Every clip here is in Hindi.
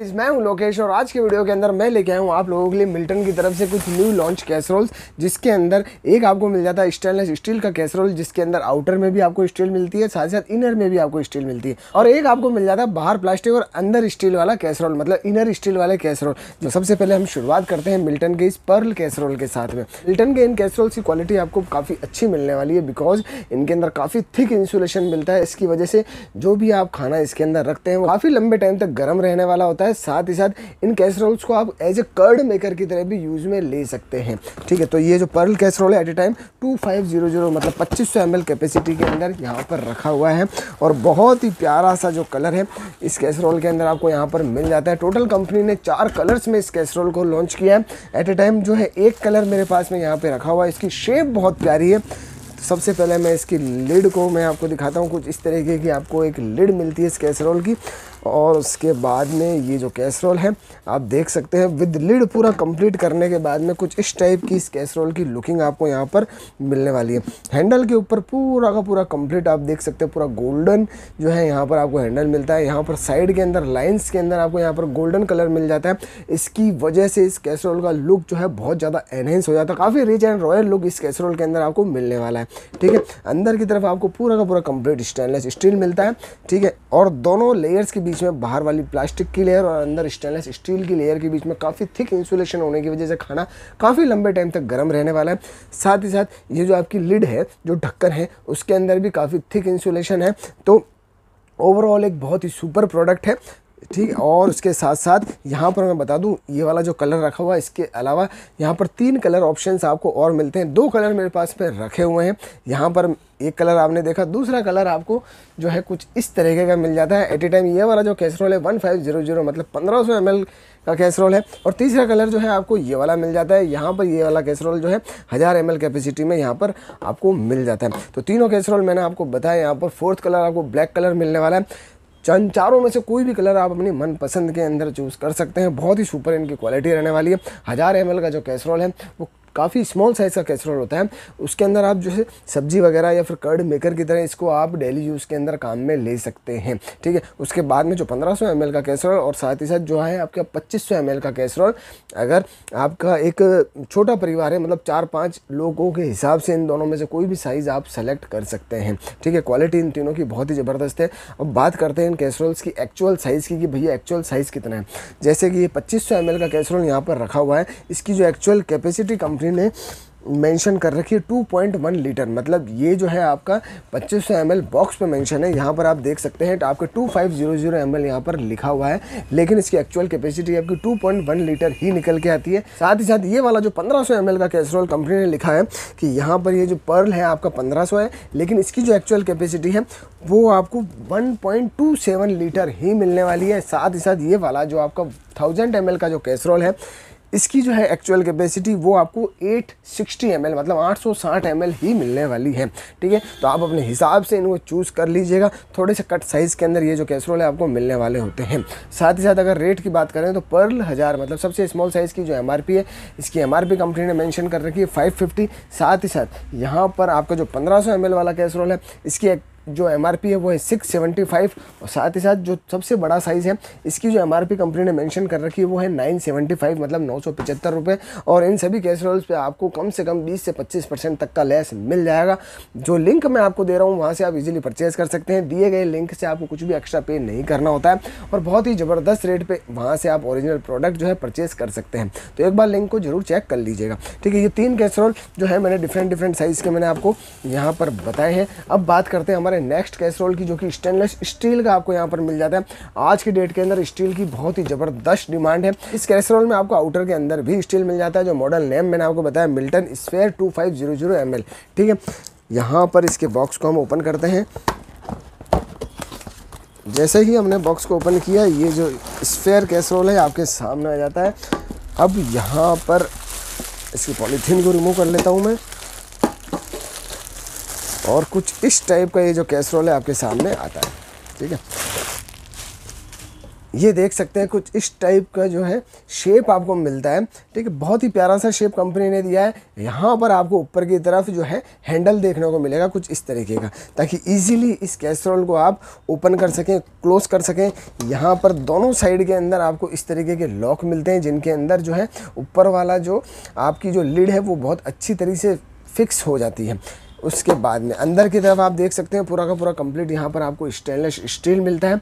मैं हूँ लोकेश और आज के वीडियो के अंदर मैं लेके आया हूँ आप लोगों के लिए मिल्टन की तरफ़ से कुछ न्यू लॉन्च कैसरोल्स जिसके अंदर एक आपको मिल जाता है स्टेनलेस स्टील का कैसरोल जिसके अंदर आउटर में भी आपको स्टील मिलती है, साथ साथ इनर में भी आपको स्टील मिलती है। और एक आपको मिल जाता है बाहर प्लास्टिक और अंदर स्टील वाला कैसरोल मतलब इनर स्टील वाले कैसरोल जो सबसे पहले हम शुरुआत करते हैं मिल्टन के इस पर्ल कैसरोल के साथ में। मिल्टन के इन कैसरोल्स की क्वालिटी आपको काफ़ी अच्छी मिलने वाली है बिकॉज़ इनके अंदर काफ़ी थिक इंसुलेशन मिलता है। इसकी वजह से जो भी आप खाना इसके अंदर रखते हैं, वो काफ़ी लंबे टाइम तक गर्म रहने वाला होता है। साथ ही साथ इन कैसरोल्स को आप एज ए कर्ड मेकर की तरह भी यूज़ में ले सकते हैं। ठीक है तो ये जो पर्ल कैसरोल है at a time two five zero zero मतलब पच्चीस सौ एम कैपेसिटी के अंदर यहाँ पर रखा हुआ है और बहुत ही प्यारा सा जो कलर है, इस कैसरोल के अंदर आपको यहाँ पर मिल जाता है। टोटल कंपनी ने चार कलर्स में इस कैसरोल को लॉन्च किया है। एट ए टाइम जो है, एक कलर मेरे पास में यहाँ पे रखा हुआ है। इसकी शेप बहुत प्यारी है। सबसे पहले मैं इसकी लिड को मैं आपको दिखाता हूँ। कुछ इस तरीके की आपको एक लिड मिलती है इस कैसरोल की। और उसके बाद में ये जो कैसरोल है, आप देख सकते हैं विद लिड पूरा कंप्लीट करने के बाद में कुछ इस टाइप की इस कैसरोल की लुकिंग आपको यहाँ पर मिलने वाली है। हैंडल के ऊपर पूरा का पूरा कंप्लीट आप देख सकते हैं, पूरा गोल्डन जो है यहाँ पर आपको हैंडल मिलता है। यहाँ पर साइड के अंदर लाइन्स के अंदर आपको यहाँ पर गोल्डन कलर मिल जाता है। इसकी वजह से इस कैसरोल का लुक जो है बहुत ज़्यादा एनहेंस हो जाता है। काफ़ी रिच एंड रॉयल लुक इस कैसरोल के अंदर आपको मिलने वाला है। ठीक है? अंदर की तरफ़ आपको पूरा का पूरा कंप्लीट स्टेनलेस स्टील मिलता है। ठीक है? और दोनों लेयर्स के बीच बीच में बाहर वाली प्लास्टिक की लेयर और अंदर स्टेनलेस स्टील की लेयर के बीच में काफ़ी थिक इंसुलेशन होने की वजह से खाना काफ़ी लंबे टाइम तक गर्म रहने वाला है। साथ ही साथ ये जो आपकी लिड है, जो ढक्कन है, उसके अंदर भी काफ़ी थिक इंसुलेशन है। तो ओवरऑल एक बहुत ही सुपर प्रोडक्ट है। ठीक, और उसके साथ साथ यहाँ पर मैं बता दूँ, ये वाला जो कलर रखा हुआ है, इसके अलावा यहाँ पर तीन कलर ऑप्शंस आपको और मिलते हैं। दो कलर मेरे पास पे रखे हुए हैं। यहाँ पर एक कलर आपने देखा, दूसरा कलर आपको जो है कुछ इस तरीके का मिल जाता है। एट ए टाइम ये वाला जो कैसरोल है वन फाइव ज़ीरो ज़ीरो मतलब पंद्रह सौ एम एल का कैसरोल है। और तीसरा कलर जो है आपको ये वाला मिल जाता है। यहाँ पर ये वाला कैसरोल जो है, हज़ार एम कैपेसिटी में यहाँ पर आपको मिल जाता है। तो तीनों कैसरोल मैंने आपको बताया, यहाँ पर फोर्थ कलर आपको ब्लैक कलर मिलने वाला है। चंद चारों में से कोई भी कलर आप अपनी मनपसंद के अंदर चूज़ कर सकते हैं। बहुत ही सुपर इनकी क्वालिटी रहने वाली है। हज़ार एमएल का जो कैसरोल है, वो काफ़ी स्मॉल साइज़ का कैसरोल होता है। उसके अंदर आप जो है सब्ज़ी वगैरह या फिर कर्ड मेकर की तरह इसको आप डेली यूज़ के अंदर काम में ले सकते हैं, ठीक है? उसके बाद में जो 1500 सौ का कैसरोल और साथ ही साथ जो है आपका 2500 सौ का कैसरोल अगर आपका एक छोटा परिवार है मतलब चार पाँच लोगों के हिसाब से इन दोनों में से कोई भी साइज़ आप सेलेक्ट कर सकते हैं, ठीक है? क्वालिटी इन तीनों की बहुत ही ज़बरदस्त है। अब बात करते हैं इन कैसरोल्स की एक्चुअल साइज़ की कि भैया एक्चुअल साइज़ कितना है। जैसे कि ये पच्चीस सौ का कैसरोल यहाँ पर रखा हुआ है। इसकी जो एक्चुअल कैपेसिटी कंपनी ने मेंशन कर रखी है 2.1 लीटर मतलब ये जो है आपका 2500 सौ बॉक्स पे मेंशन है। यहाँ पर आप देख सकते हैं तो आपके 2500 एम यहाँ पर लिखा हुआ है। लेकिन इसकी एक्चुअल कैपेसिटी आपकी 2.1 लीटर ही निकल के आती है। साथ ही साथ ये वाला जो 1500 सौ का कैसरोल कंपनी ने लिखा है कि यहाँ पर ये जो पर्ल है, आपका 1500 है। लेकिन इसकी जो एक्चुअल कैपेसिटी है, वो आपको वन लीटर ही मिलने वाली है। साथ ही साथ ये वाला जो आपका थाउज़ेंड एम का जो कैसरोल है इसकी जो है एक्चुअल कैपेसिटी वो आपको 860 सिक्सटी मतलब 860 ml ही मिलने वाली है। ठीक है? तो आप अपने हिसाब से इनको चूज़ कर लीजिएगा। थोड़े से कट साइज़ के अंदर ये जो कैसरोल है, आपको मिलने वाले होते हैं। साथ ही साथ अगर रेट की बात करें तो पर्ल हज़ार मतलब सबसे स्मॉल साइज़ की जो एमआरपी है, इसकी एमआरपी कंपनी ने मैंशन कर रखी है फाइव साथ ही साथ यहाँ पर आपका जो पंद्रह सौ वाला कैसरोल है, इसकी जो एमआरपी है, वो है सिक्स सेवेंटी फाइव और साथ ही साथ जो सबसे बड़ा साइज़ है, इसकी जो एमआरपी कंपनी ने मेंशन कर रखी है, वो है नाइन सेवेंटी फाइव मतलब नौ सौ पचहत्तर रुपये और इन सभी कैसरोल्स पे आपको कम से कम बीस से पच्चीस परसेंट तक का लेस मिल जाएगा। जो लिंक मैं आपको दे रहा हूँ, वहाँ से आप इजीली परचेज कर सकते हैं। दिए गए लिंक से आपको कुछ भी एक्स्ट्रा पे नहीं करना होता है और बहुत ही ज़बरदस्त रेट पर वहाँ से आप ओरिजिनल प्रोडक्ट जो है परचेज कर सकते हैं। तो एक बार लिंक को ज़रूर चेक कर लीजिएगा। ठीक है, ये तीन कैसरोल जो है, मैंने डिफरेंट डिफरेंट साइज़ के मैंने आपको यहाँ पर बताए हैं। अब बात करते हैं हमारे नेक्स्ट कैसरोल की, जो कि स्टेनलेस स्टील का आपको यहाँ पर मिल जाता है। आज की डेट के अंदर स्टील की बहुत ही ज़बरदस्त डिमांड है। इस कैसरोल में आपको आउटर के अंदर भी स्टील मिल जाता है, जो मॉडल नेम मैंने आपको बताया Milton sphere two five zero zero M L ठीक है? यहाँ पर इसके बॉक्स को हम ओपन करते हैं। जैसे ही हमने बॉक्स को ओपन किया, ये जो स्फेयर कैसरोल है, आपके सामने आ जाता है। अब यहाँ पर इसकी पॉलीथीन को रिमूव कर लेता हूँ मैं। और कुछ इस टाइप का ये जो कैसरोल है आपके सामने आता है, ठीक है? ये देख सकते हैं कुछ इस टाइप का जो है शेप आपको मिलता है, ठीक है? बहुत ही प्यारा सा शेप कंपनी ने दिया है। यहाँ पर आपको ऊपर की तरफ़ जो है हैंडल देखने को मिलेगा कुछ इस तरीके का, ताकि ईजिली इस कैसरोल को आप ओपन कर सकें क्लोज कर सकें। यहाँ पर दोनों साइड के अंदर आपको इस तरीके के लॉक मिलते हैं, जिनके अंदर जो है ऊपर वाला जो आपकी जो लिड है, वो बहुत अच्छी तरीके से फिक्स हो जाती है। उसके बाद में। अंदर की तरफ़ आप देख सकते हैं, पूरा का पूरा कंप्लीट यहाँ पर आपको स्टेनलेस स्टील मिलता है।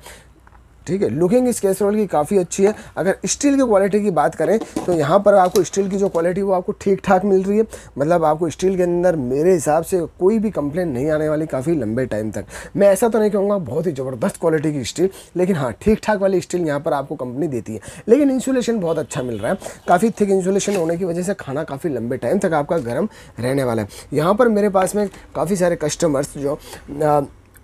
ठीक है लुकिंग इस कैसरोल की काफ़ी अच्छी है। अगर स्टील की क्वालिटी की बात करें तो यहाँ पर आपको स्टील की जो क्वालिटी वो आपको ठीक ठाक मिल रही है। मतलब आपको स्टील के अंदर मेरे हिसाब से कोई भी कंप्लेन नहीं आने वाली काफ़ी लंबे टाइम तक। मैं ऐसा तो नहीं कहूँगा, बहुत ही ज़बरदस्त क्वालिटी की स्टील लेकिन हाँ ठीक ठाक वाली स्टील यहाँ पर आपको कंपनी देती है। लेकिन इंसुलेशन बहुत अच्छा मिल रहा है। काफ़ी थिक इंसुलेशन होने की वजह से खाना काफ़ी लंबे टाइम तक आपका गर्म रहने वाला है। यहाँ पर मेरे पास में काफ़ी सारे कस्टमर्स जो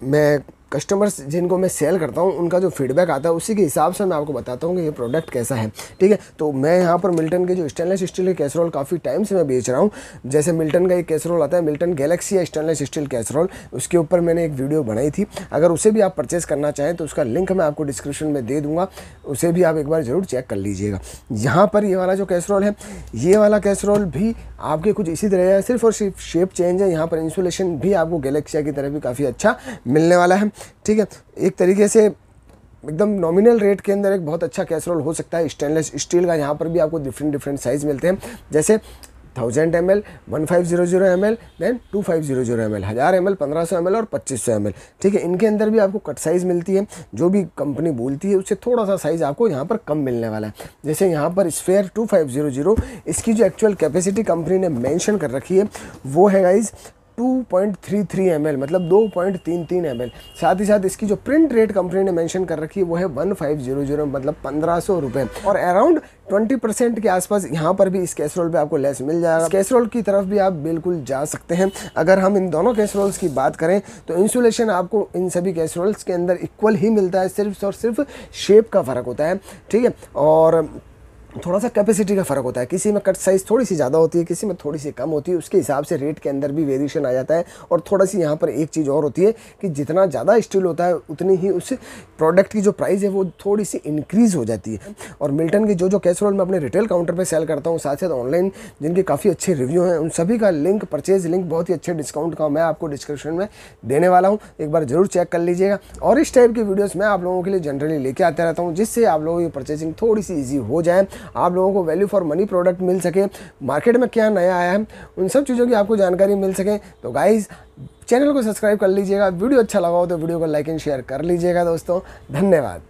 मैं कस्टमर्स जिनको मैं सेल करता हूँ, उनका जो फीडबैक आता है, उसी के हिसाब से मैं आपको बताता हूँ कि ये प्रोडक्ट कैसा है। ठीक है? तो मैं यहाँ पर मिल्टन के जो स्टेनलेस स्टील के कैसरोल काफ़ी टाइम से मैं बेच रहा हूँ। जैसे मिल्टन का एक कैसरोल आता है मिल्टन गैलेक्सी या स्टेनलेस स्टील कैसरोल उसके ऊपर मैंने एक वीडियो बनाई थी। अगर उसे भी आप परचेज़ करना चाहें तो उसका लिंक मैं आपको डिस्क्रिप्शन में दे दूँगा। उसे भी आप एक बार ज़रूर चेक कर लीजिएगा। यहाँ पर ये वाला जो कैसरोल है, ये वाला कैसरोल भी आपके कुछ इसी तरह सिर्फ़ और सिर्फ़ शेप चेंज है। यहाँ पर इंसुलेशन भी आपको गैलेक्सिया की तरह भी काफ़ी अच्छा मिलने वाला है। ठीक है? एक तरीके से एकदम नॉमिनल रेट के अंदर एक बहुत अच्छा कैसरोल हो सकता है। स्टेनलेस स्टील का यहाँ पर भी आपको डिफरेंट डिफरेंट साइज़ मिलते हैं। जैसे thousand M L one five zero zero M L then two five zero zero M L हज़ार एम एल पंद्रह सौ एम एल और पच्चीस सौ एम एल ठीक है? इनके अंदर भी आपको कट साइज़ मिलती है। जो भी कंपनी बोलती है, उससे थोड़ा सा साइज़ आपको यहाँ पर कम मिलने वाला है। जैसे यहाँ पर sphere two five zero zero इसकी जो एक्चुअल कैपेसिटी कंपनी ने मैंशन कर रखी है, वो है गाइज़ 2.33 ml मतलब 2.33 ml साथ ही साथ इसकी जो प्रिंट रेट कंपनी ने मेंशन कर रखी है, वो है 1500 मतलब पंद्रह सौ रुपये और अराउंड 20 परसेंट के आसपास यहाँ पर भी इस कैसरोल पे आपको लेस मिल जाएगा। कैसरोल की तरफ़ भी आप बिल्कुल जा सकते हैं। अगर हम इन दोनों कैसरोल्स की बात करें तो इंसुलेशन आपको इन सभी कैसरोल्स के अंदर इक्वल ही मिलता है, सिर्फ़ और सिर्फ़ शेप का फ़र्क होता है। ठीक है? और थोड़ा सा कैपेसिटी का फ़र्क होता है। किसी में कट साइज़ थोड़ी सी ज़्यादा होती है, किसी में थोड़ी सी कम होती है, उसके हिसाब से रेट के अंदर भी वेरिएशन आ जाता है और थोड़ा सी यहाँ पर एक चीज़ और होती है कि जितना ज़्यादा स्टील होता है, उतनी ही उस प्रोडक्ट की जो प्राइस है, वो थोड़ी सी इंक्रीज़ हो जाती है। और मिल्टन की जो जो कैसरोल मैं अपने रिटेल काउंटर पर सेल करता हूँ साथ साथ ऑनलाइन जिनके काफ़ी अच्छे रिव्यू हैं, उन सभी का लिंक परचेज लिंक बहुत ही अच्छे डिस्काउंट का मैं आपको डिस्क्रिप्शन में देने वाला हूँ। एक बार ज़रूर चेक कर लीजिएगा। और इस टाइप की वीडियोज़ मैं आप लोगों के लिए जनरली लेके आता रहता हूँ, जिससे आप लोगों की परचेजिंग थोड़ी सी ईजी हो जाए। आप लोगों को वैल्यू फॉर मनी प्रोडक्ट मिल सके। मार्केट में क्या नया आया है, उन सब चीज़ों की आपको जानकारी मिल सके। तो गाइज़ चैनल को सब्सक्राइब कर लीजिएगा। वीडियो अच्छा लगा हो तो वीडियो को लाइक एंड शेयर कर लीजिएगा दोस्तों। धन्यवाद।